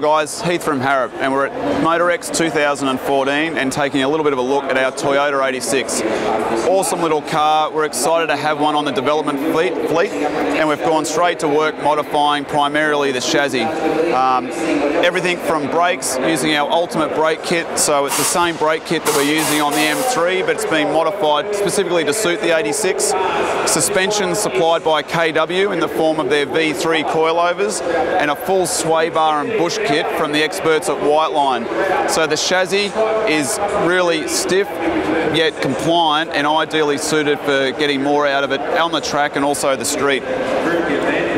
Guys, Heath from Harrop and we're at MotorEx 2014 and taking a little bit of a look at our Toyota 86. Awesome little car, we're excited to have one on the development fleet, fleet and we've gone straight to work modifying primarily the chassis. Um, everything from brakes using our ultimate brake kit, so it's the same brake kit that we're using on the M3 but it's been modified specifically to suit the 86. Suspension supplied by KW in the form of their V3 coilovers and a full sway bar and bush kit from the experts at Whiteline. So the chassis is really stiff yet compliant and ideally suited for getting more out of it on the track and also the street.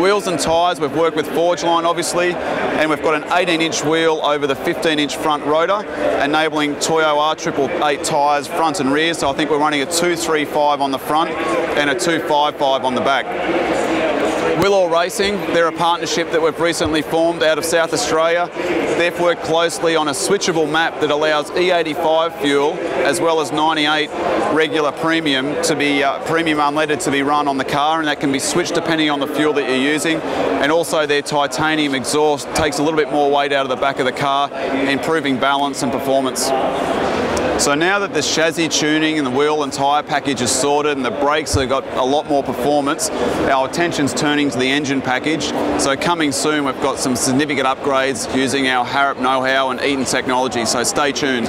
Wheels and tyres, we've worked with Forgeline obviously, and we've got an 18 inch wheel over the 15 inch front rotor, enabling Toyo R888 tyres front and rear, so I think we're running a 235 on the front and a 255 on the back. Willall Racing, they're a partnership that we've recently formed out of South Australia. They've worked closely on a switchable map that allows E85 fuel as well as 98 regular premium to be uh, premium unleaded to be run on the car and that can be switched depending on the fuel that you're using and also their titanium exhaust takes a little bit more weight out of the back of the car improving balance and performance. So now that the chassis tuning and the wheel and tyre package is sorted and the brakes have got a lot more performance, our attention's to the engine package. So coming soon we've got some significant upgrades using our Harrop know-how and Eaton technology, so stay tuned.